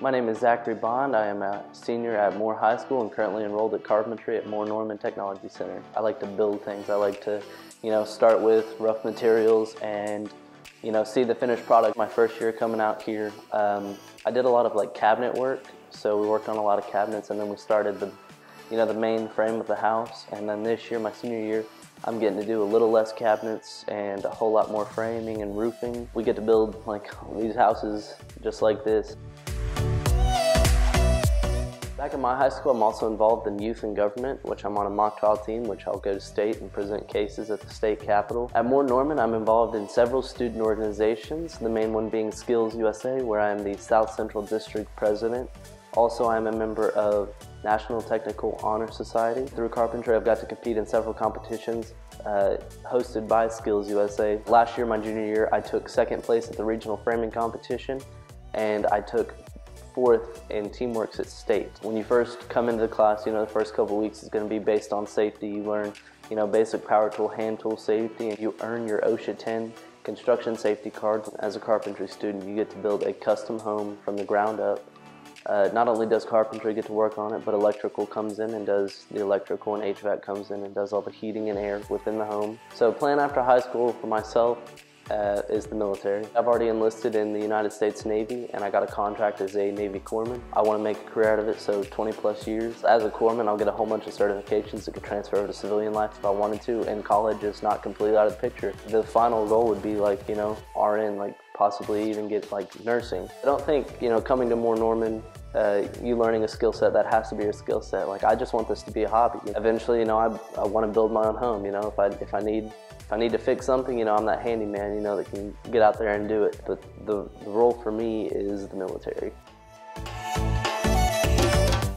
My name is Zackrey Bond. I am a senior at Moore High School and currently enrolled at carpentry at Moore Norman Technology Center. I like to build things. I like to, you know, start with rough materials and, you know, see the finished product. My first year coming out here, um, I did a lot of like cabinet work. So we worked on a lot of cabinets and then we started the, you know, the main frame of the house. And then this year, my senior year, I'm getting to do a little less cabinets and a whole lot more framing and roofing. We get to build like these houses just like this. Back in my high school, I'm also involved in youth and government, which I'm on a mock trial team, which I'll go to state and present cases at the state capitol. At Moore Norman, I'm involved in several student organizations, the main one being Skills USA, where I'm the South Central District President. Also, I'm a member of National Technical Honor Society. Through carpentry, I've got to compete in several competitions uh, hosted by Skills USA. Last year, my junior year, I took second place at the regional framing competition and I took fourth in Teamworks at state. When you first come into the class, you know, the first couple weeks is going to be based on safety. You learn, you know, basic power tool, hand tool safety, and you earn your OSHA 10 construction safety card. As a carpentry student, you get to build a custom home from the ground up. Uh, not only does carpentry get to work on it, but electrical comes in and does the electrical and HVAC comes in and does all the heating and air within the home. So plan after high school for myself uh, is the military. I've already enlisted in the United States Navy and I got a contract as a Navy corpsman. I want to make a career out of it, so 20 plus years. As a corpsman, I'll get a whole bunch of certifications that could transfer over to civilian life if I wanted to, and college is not completely out of the picture. The final goal would be like, you know, RN, like possibly even get like nursing. I don't think, you know, coming to Moore Norman uh, you learning a skill set that has to be your skill set. Like I just want this to be a hobby. Eventually, you know, I, I want to build my own home. You know, if I if I need if I need to fix something, you know, I'm that handyman, you know, that can get out there and do it. But the, the role for me is the military.